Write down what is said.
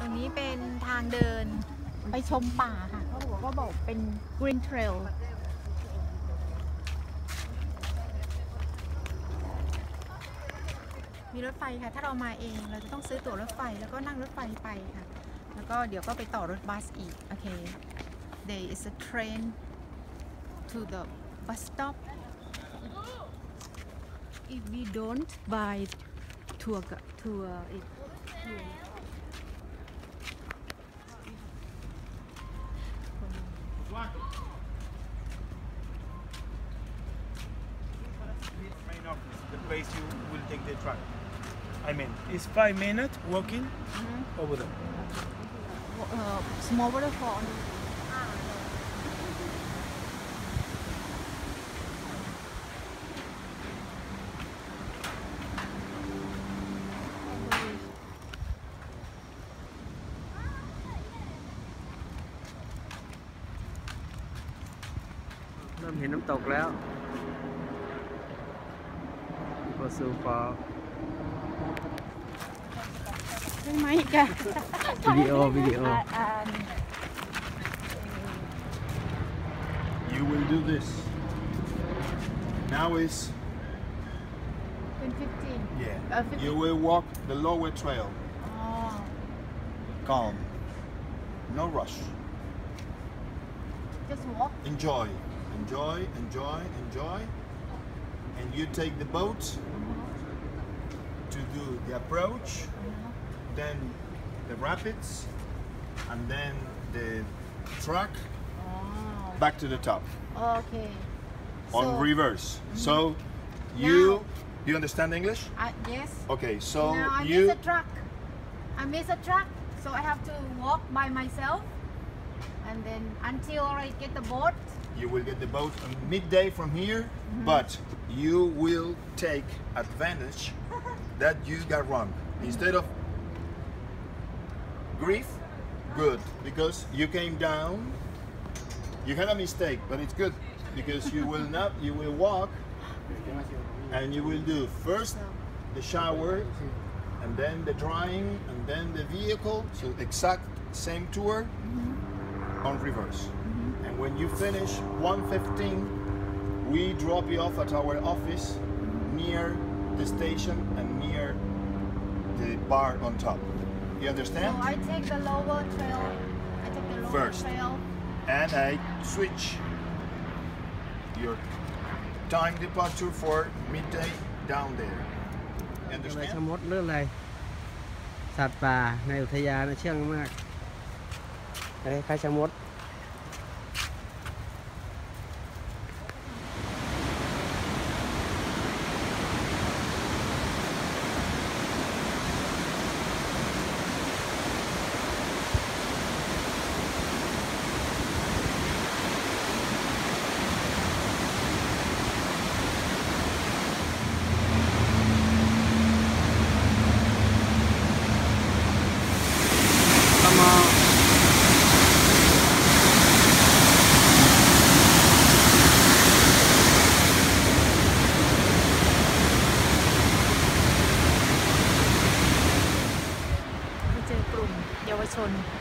ตรงนี้เป็นทางเดินไปชมป่าค่ะเขาบอกว่าบอกเป็น Green Trail มีรถไฟค่ะ ถ้าเรามาเองเราจะต้องซื้อตั๋วรถไฟแล้วก็นั่งรถไฟไปค่ะ แล้วก็เดี๋ยวก็ไปต่อรถบัสอีก โอเค there is a train to the bus stop if we don't buy tour tour it the place you will take the truck. I mean, it's five minutes walking over there. uh, small waterfall เริ่มเห็นน้ำตกแล้วโอซูฟอล ใช่ไหมกัน วิดีโอวิดีโอ You will do this. Now is เป็น 15 yeah. Uh, fifty- You will walk the lower trail. อ๋อ Calm. No rush. just walk Enjoy. enjoy, enjoy, enjoy. And you take the boat to do the approach, then the rapids, and then the track back to the top. Okay. On so, reverse. Mm-hmm. So you now, you understand English? Uh, yes. Okay. So now I you. miss a truck. I miss a truck, so I have to walk by myself, and then until I get the boat you will get the boat on midday from here, mm-hmm. but you will take advantage that you got wrong. Mm-hmm. Instead of grief, good because you came down. You had a mistake, but it's good because you will not. You will walk, and you will do first the shower, and then the drying, and then the vehicle. So exact same tour mm-hmm. on reverse. And when you finish 115, we drop you off at our office near the station and near the bar on top. You so understand? I take the lower trail I take the lower First. trail And I switch your time departure for midday down there. You อะไรชะ understand? มดเรื่องอะไร สัตว์ป่าในอุทยานนะเชื่องมากอะไรคล้ายชะมด เ